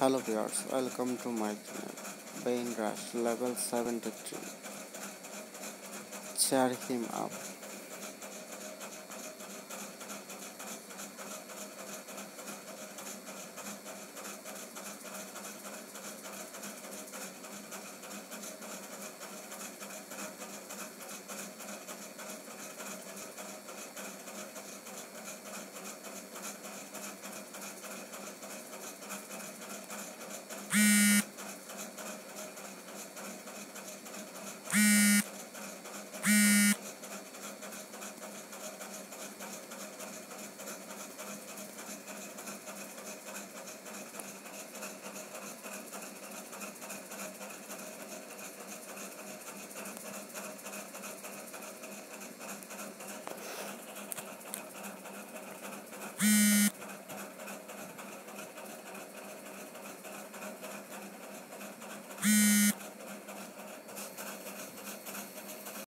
Hello viewers, welcome to my channel. Pain Rush level 73. Cheer him up.